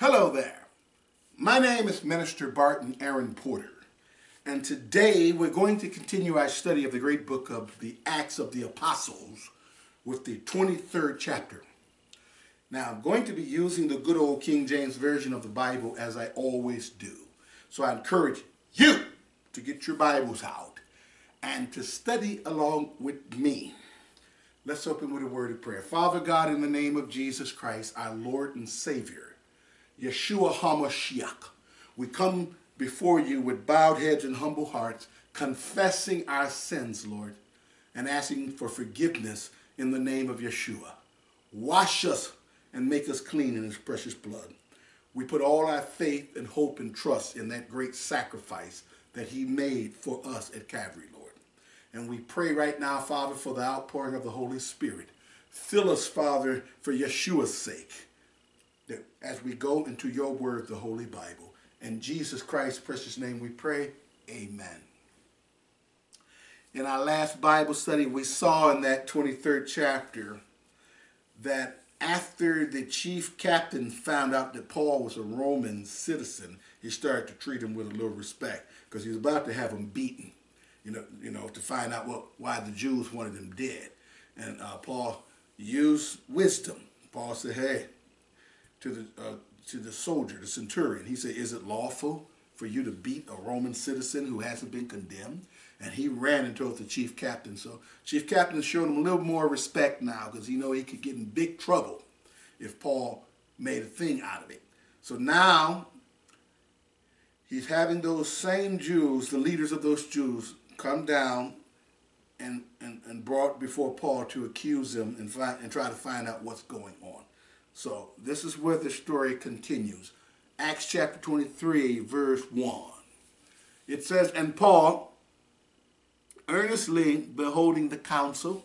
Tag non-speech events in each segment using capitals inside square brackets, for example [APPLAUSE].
Hello there. My name is Minister Barton Aaron Porter, and today we're going to continue our study of the great book of the Acts of the Apostles with the 23rd chapter. Now, I'm going to be using the good old King James Version of the Bible as I always do. So I encourage you to get your Bibles out and to study along with me. Let's open with a word of prayer. Father God, in the name of Jesus Christ, our Lord and Savior, Yeshua HaMashiach, we come before you with bowed heads and humble hearts, confessing our sins, Lord, and asking for forgiveness in the name of Yeshua. Wash us and make us clean in his precious blood. We put all our faith and hope and trust in that great sacrifice that he made for us at Calvary, Lord. And we pray right now, Father, for the outpouring of the Holy Spirit. Fill us, Father, for Yeshua's sake, that as we go into your word, the Holy Bible. In Jesus Christ's precious name we pray, amen. In our last Bible study, we saw in that 23rd chapter that after the chief captain found out that Paul was a Roman citizen, he started to treat him with a little respect because he was about to have him beaten, you know, you know, to find out what why the Jews wanted him dead. And uh, Paul used wisdom. Paul said, "Hey, to the uh, to the soldier, the centurion, he said, "Is it lawful for you to beat a Roman citizen who hasn't been condemned?" And he ran and told the chief captain. So chief captain showed him a little more respect now because he know he could get in big trouble if Paul made a thing out of it. So now he's having those same Jews, the leaders of those Jews, come down and, and, and brought before Paul to accuse him and, find, and try to find out what's going on. So this is where the story continues. Acts chapter 23, verse 1. It says, And Paul, earnestly beholding the council,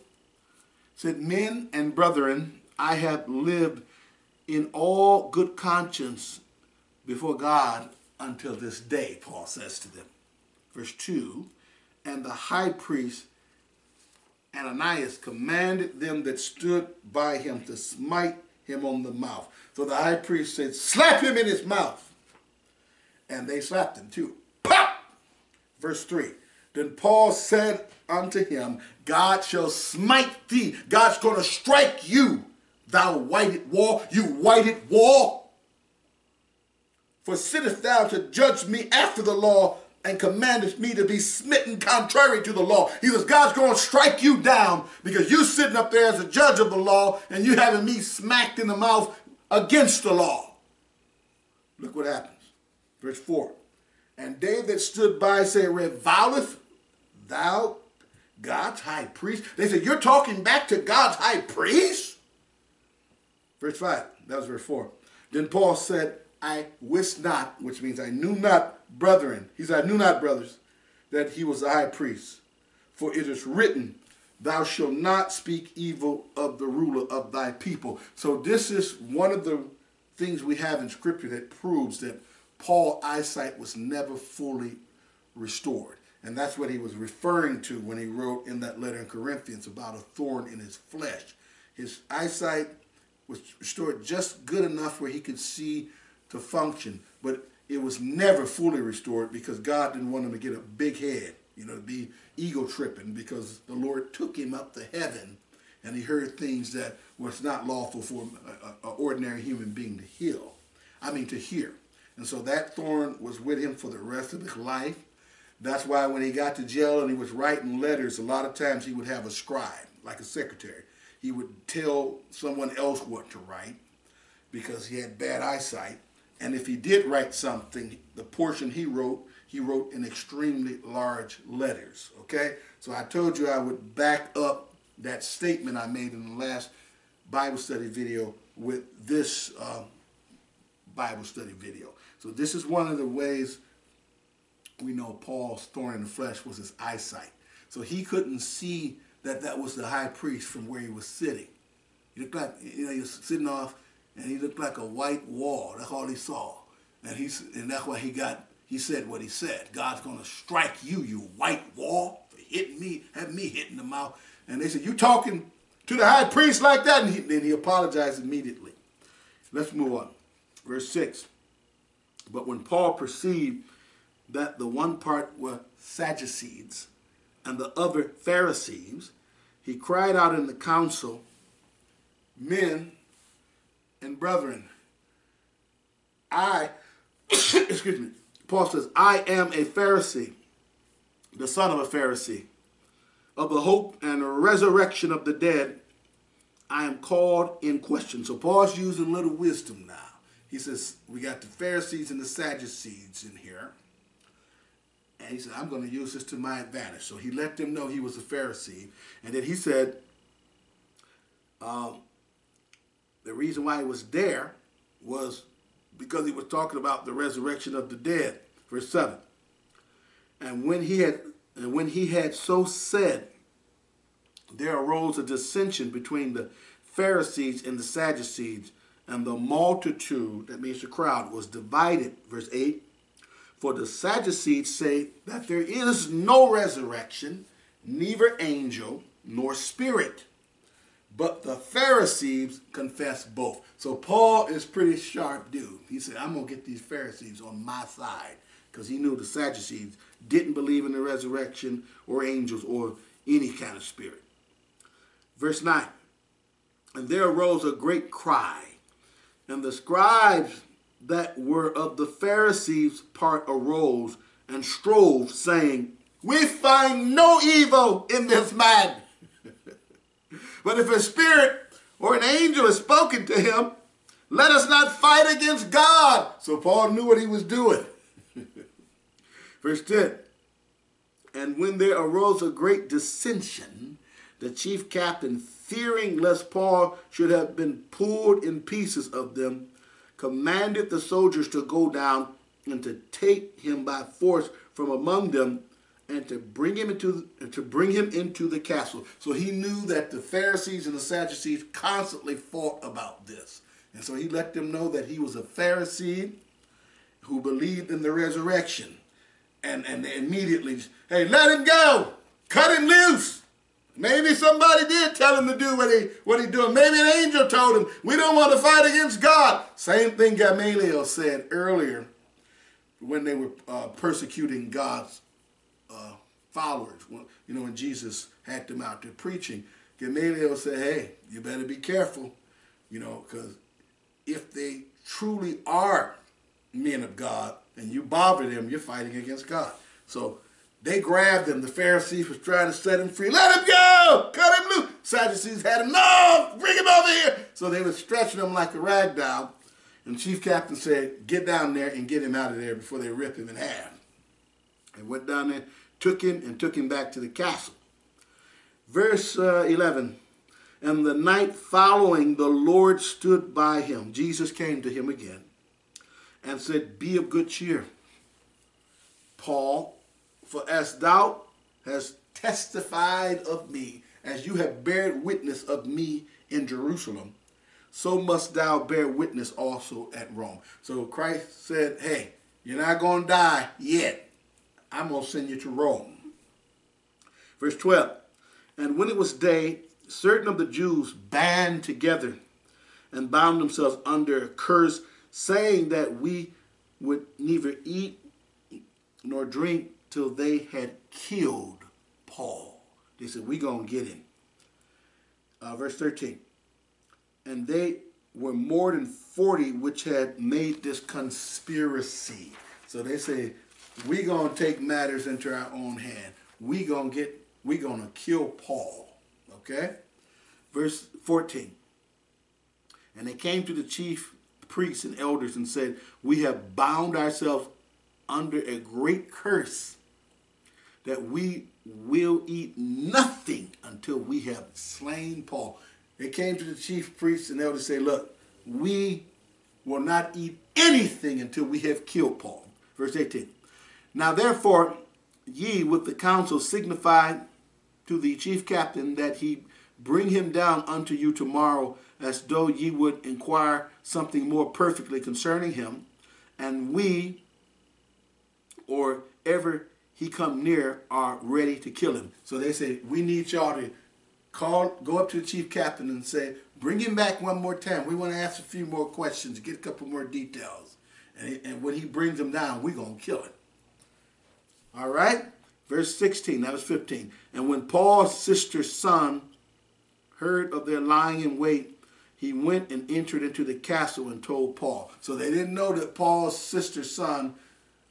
said, Men and brethren, I have lived in all good conscience before God until this day, Paul says to them. Verse 2 And the high priest Ananias commanded them that stood by him to smite him on the mouth. So the high priest said, Slap him in his mouth. And they slapped him too. Pop! Verse 3 Then Paul said unto him, God shall smite thee. God's going to strike you, thou whited wall, you whited wall. For sittest thou to judge me after the law and commandest me to be smitten contrary to the law. He says, God's going to strike you down because you're sitting up there as a judge of the law and you having me smacked in the mouth against the law. Look what happens. Verse 4. And they that stood by say, Revileth thou God's high priest? They said, You're talking back to God's high priest? Verse 5. That was verse 4. Then Paul said, I wist not, which means I knew not, brethren. He said, I knew not, brothers, that he was a high priest. For it is written, Thou shalt not speak evil of the ruler of thy people. So this is one of the things we have in Scripture that proves that Paul's eyesight was never fully restored. And that's what he was referring to when he wrote in that letter in Corinthians about a thorn in his flesh. His eyesight was restored just good enough where he could see to function, but it was never fully restored because God didn't want him to get a big head, you know, to be ego tripping because the Lord took him up to heaven and he heard things that was not lawful for an ordinary human being to hear. I mean, to hear. And so that thorn was with him for the rest of his life. That's why when he got to jail and he was writing letters, a lot of times he would have a scribe, like a secretary. He would tell someone else what to write because he had bad eyesight. And if he did write something, the portion he wrote, he wrote in extremely large letters. Okay? So I told you I would back up that statement I made in the last Bible study video with this uh, Bible study video. So this is one of the ways we know Paul's thorn in the flesh was his eyesight. So he couldn't see that that was the high priest from where he was sitting. He looked like, you know, he was sitting off and he looked like a white wall. That's all he saw. And, he, and that's why he got, he said what he said. God's going to strike you, you white wall, for hitting me, have me hit in the mouth. And they said, you talking to the high priest like that? And he, then he apologized immediately. Let's move on. Verse 6 But when Paul perceived that the one part were Sadducees and the other Pharisees, he cried out in the council, Men and brethren, I, [COUGHS] excuse me, Paul says, I am a Pharisee, the son of a Pharisee, of the hope and resurrection of the dead. I am called in question. So Paul's using little wisdom now. He says, We got the Pharisees and the Sadducees in here. And he said, I'm going to use this to my advantage. So he let them know he was a Pharisee. And then he said, um, the reason why he was there was because he was talking about the resurrection of the dead. Verse 7. And when he had and when he had so said, there arose a dissension between the Pharisees and the Sadducees, and the multitude, that means the crowd, was divided. Verse 8. For the Sadducees say that there is no resurrection, neither angel nor spirit. But the Pharisees confess both. So Paul is pretty sharp dude. He said, I'm going to get these Pharisees on my side because he knew the Sadducees didn't believe in the resurrection or angels or any kind of spirit. Verse 9, and there arose a great cry, and the scribes that were of the Pharisees' part arose and strove, saying, We find no evil in this man. [LAUGHS] But if a spirit or an angel has spoken to him, let us not fight against God. So Paul knew what he was doing. [LAUGHS] Verse 10 And when there arose a great dissension, the chief captain, fearing lest Paul should have been pulled in pieces of them, commanded the soldiers to go down and to take him by force from among them and to bring him into to bring him into the castle. So he knew that the Pharisees and the Sadducees constantly fought about this. And so he let them know that he was a Pharisee who believed in the resurrection. And and they immediately, hey, let him go. Cut him loose. Maybe somebody did tell him to do what he what he doing. Maybe an angel told him, we don't want to fight against God. Same thing Gamaliel said earlier when they were uh, persecuting God's uh, followers. When, you know, when Jesus had them out there preaching, Gamaliel said, hey, you better be careful, you know, because if they truly are men of God and you bother them, you're fighting against God. So they grabbed him. The Pharisees was trying to set him free. Let him go! Cut him loose! Sadducees had him. No! Bring him over here! So they were stretching him like a rag doll. And chief captain said, get down there and get him out of there before they rip him in half. They went down there, took him, and took him back to the castle. Verse uh, 11, And the night following, the Lord stood by him. Jesus came to him again and said, Be of good cheer, Paul, for as thou hast testified of me, as you have bared witness of me in Jerusalem, so must thou bear witness also at Rome. So Christ said, Hey, you're not going to die yet. I'm going to send you to Rome. Verse 12 And when it was day, certain of the Jews band together and bound themselves under a curse, saying that we would neither eat nor drink till they had killed Paul. They said, We're going to get him. Uh, verse 13. And they were more than 40 which had made this conspiracy. So they say, we going to take matters into our own hand. We going to get, we going to kill Paul. Okay? Verse 14. And they came to the chief priests and elders and said, We have bound ourselves under a great curse that we will eat nothing until we have slain Paul. They came to the chief priests and elders and say, Look, we will not eat anything until we have killed Paul. Verse 18. Now therefore, ye with the council signified to the chief captain that he bring him down unto you tomorrow, as though ye would inquire something more perfectly concerning him, and we, or ever he come near, are ready to kill him. So they say, we need y'all to call, go up to the chief captain and say, bring him back one more time. We want to ask a few more questions, get a couple more details. And, and when he brings him down, we're going to kill it. All right? Verse 16, that was 15. And when Paul's sister's son heard of their lying in wait, he went and entered into the castle and told Paul. So they didn't know that Paul's sister's son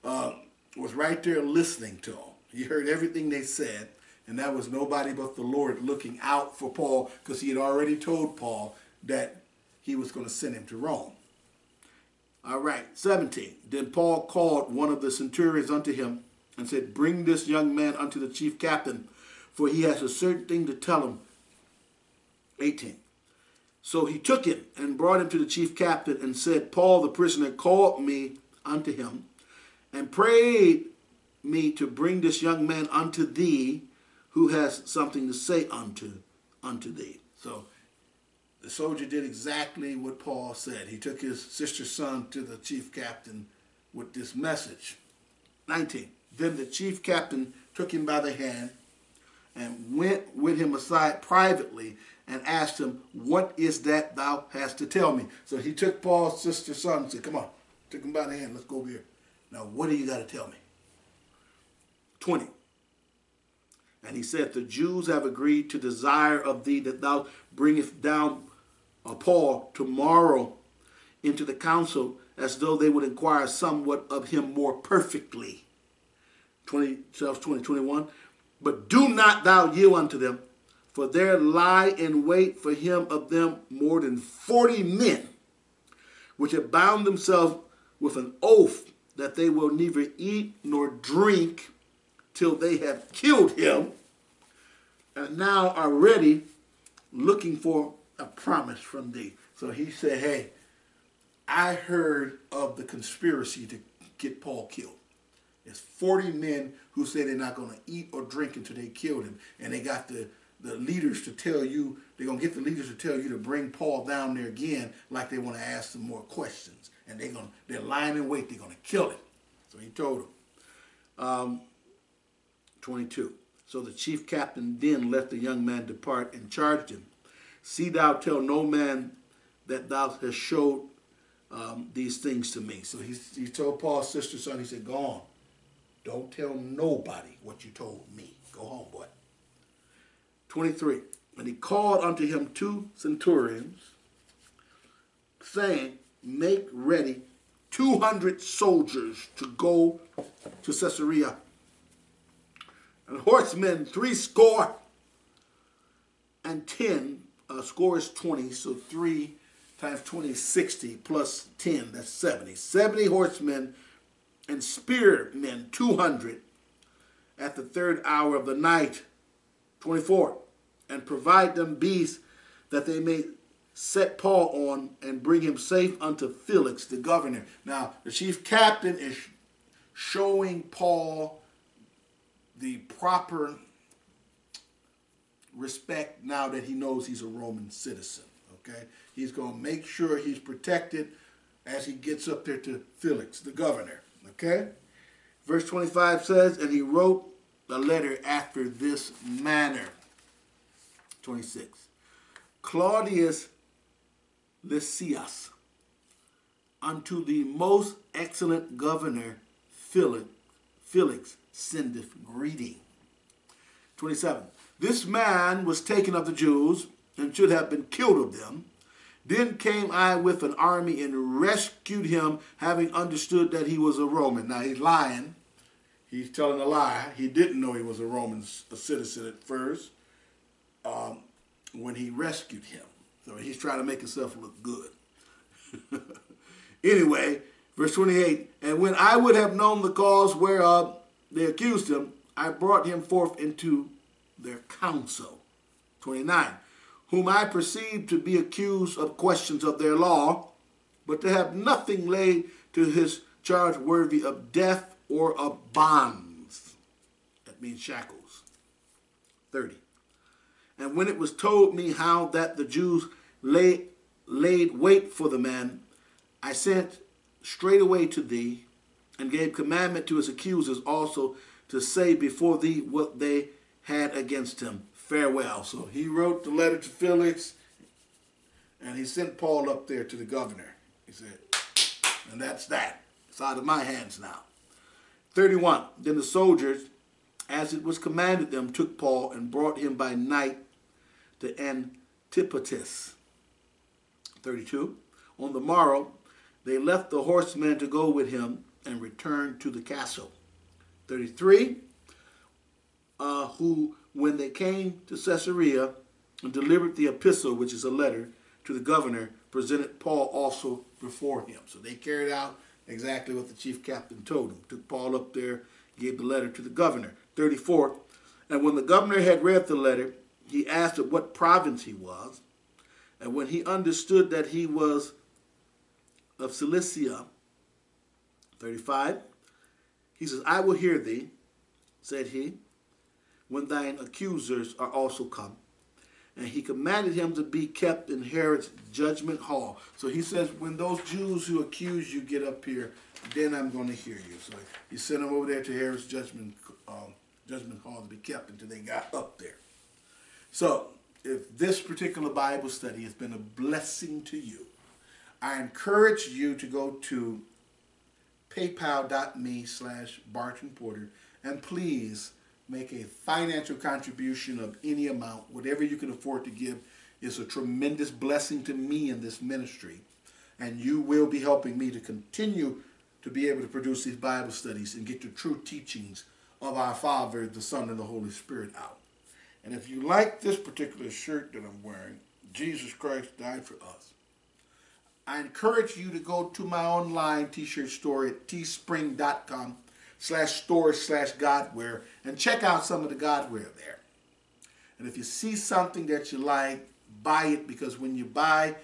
uh, was right there listening to him. He heard everything they said, and that was nobody but the Lord looking out for Paul because he had already told Paul that he was going to send him to Rome. All right, 17. Then Paul called one of the centurions unto him and said, Bring this young man unto the chief captain, for he has a certain thing to tell him. 18. So he took him and brought him to the chief captain and said, Paul the prisoner called me unto him and prayed me to bring this young man unto thee who has something to say unto unto thee. So the soldier did exactly what Paul said. He took his sister's son to the chief captain with this message. 19. Then the chief captain took him by the hand and went with him aside privately and asked him, What is that thou hast to tell me? So he took Paul's sister's son and said, Come on, took him by the hand, let's go over here. Now, what do you got to tell me? 20. And he said, The Jews have agreed to desire of thee that thou bringest down uh, Paul tomorrow into the council as though they would inquire somewhat of him more perfectly. 20, 20, 21. But do not thou yield unto them, for there lie in wait for him of them more than forty men, which have bound themselves with an oath that they will neither eat nor drink till they have killed him, and now are ready looking for a promise from thee. So he said, Hey, I heard of the conspiracy to get Paul killed. There's 40 men who say they're not going to eat or drink until they killed him. And they got the, the leaders to tell you, they're going to get the leaders to tell you to bring Paul down there again like they want to ask some more questions. And they're going to, they're lying in wait. They're going to kill him. So he told them. Um, 22. So the chief captain then let the young man depart and charged him. See thou tell no man that thou hast showed um, these things to me. So he, he told Paul's sister son, he said, go on. Don't tell nobody what you told me. Go home, boy. 23. And he called unto him two centurions, saying, Make ready 200 soldiers to go to Caesarea, and horsemen three score and 10. Uh, score is 20, so 3 times 20 is 60, plus 10, that's 70. 70 horsemen and spearmen 200 at the third hour of the night 24 and provide them beasts that they may set Paul on and bring him safe unto Felix the governor. Now the chief captain is showing Paul the proper respect now that he knows he's a Roman citizen. Okay, he's going to make sure he's protected as he gets up there to Felix the governor. Okay? Verse 25 says, And he wrote the letter after this manner. 26. Claudius Lysias, unto the most excellent governor Felix, Felix sendeth greeting. 27. This man was taken of the Jews and should have been killed of them then came I with an army and rescued him, having understood that he was a Roman. Now he's lying. He's telling a lie. He didn't know he was a Roman a citizen at first um, when he rescued him. So he's trying to make himself look good. [LAUGHS] anyway, verse 28, And when I would have known the cause whereof they accused him, I brought him forth into their council. 29 whom I perceive to be accused of questions of their law, but to have nothing laid to his charge worthy of death or of bonds. That means shackles. 30. And when it was told me how that the Jews lay, laid wait for the man, I sent straightway to thee and gave commandment to his accusers also to say before thee what they had against him farewell. So he wrote the letter to Felix and he sent Paul up there to the governor. He said, and that's that. It's out of my hands now. 31. Then the soldiers, as it was commanded them, took Paul and brought him by night to Antipatris. 32. On the morrow, they left the horsemen to go with him and returned to the castle. 33. Uh, who, when they came to Caesarea and delivered the epistle, which is a letter, to the governor, presented Paul also before him. So they carried out exactly what the chief captain told them. Took Paul up there, gave the letter to the governor. 34. And when the governor had read the letter, he asked of what province he was. And when he understood that he was of Cilicia, 35, he says, I will hear thee, said he, when thine accusers are also come and he commanded him to be kept in Herod's judgment hall. So he says, when those Jews who accuse you get up here, then I'm going to hear you. So he sent them over there to Herod's judgment um, judgment hall to be kept until they got up there. So if this particular Bible study has been a blessing to you, I encourage you to go to paypal.me slash Barton Porter and please make a financial contribution of any amount, whatever you can afford to give is a tremendous blessing to me in this ministry. And you will be helping me to continue to be able to produce these Bible studies and get the true teachings of our Father, the Son, and the Holy Spirit out. And if you like this particular shirt that I'm wearing, Jesus Christ died for us. I encourage you to go to my online t-shirt store at teespring.com slash store slash Godwear and check out some of the Godwear there. And if you see something that you like, buy it because when you buy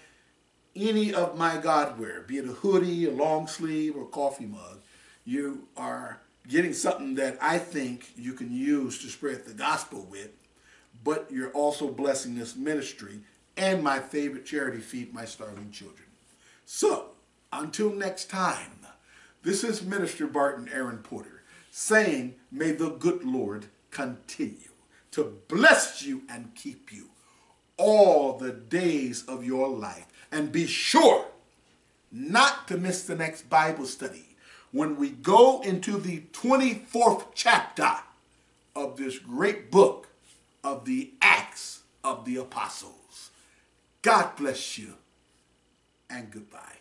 any of my Godwear, be it a hoodie, a long sleeve, or coffee mug, you are getting something that I think you can use to spread the gospel with, but you're also blessing this ministry and my favorite charity, Feed My Starving Children. So, until next time, this is Minister Barton Aaron Porter saying, May the good Lord continue to bless you and keep you all the days of your life. And be sure not to miss the next Bible study when we go into the 24th chapter of this great book of the Acts of the Apostles. God bless you and goodbye.